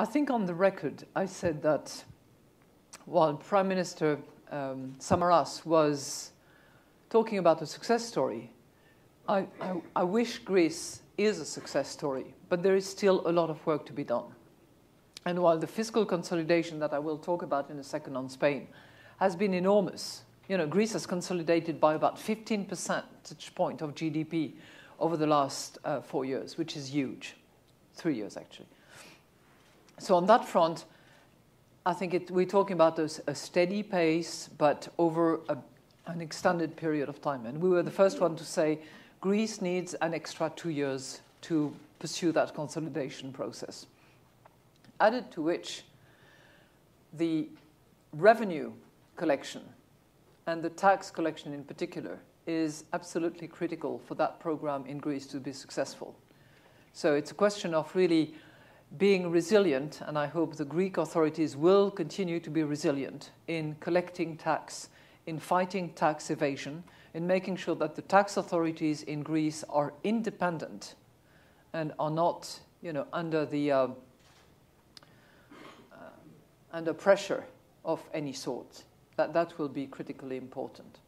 I think on the record, I said that while Prime Minister um, Samaras was talking about a success story, I, I, I wish Greece is a success story, but there is still a lot of work to be done. And while the fiscal consolidation that I will talk about in a second on Spain has been enormous, you know, Greece has consolidated by about 15 percentage point of GDP over the last uh, four years, which is huge, three years actually. So on that front, I think it, we're talking about a, a, steady pace, but over a, an extended period of time. And we were the first one to say Greece needs an extra two years to pursue that consolidation process. Added to which, the revenue collection and the tax collection in particular is absolutely critical for that program in Greece to be successful. So it's a question of really being resilient, and I hope the Greek authorities will continue to be resilient in collecting tax, in fighting tax evasion, in making sure that the tax authorities in Greece are independent and are not, you know, under the uh, uh, under pressure of any sort. That that will be critically important.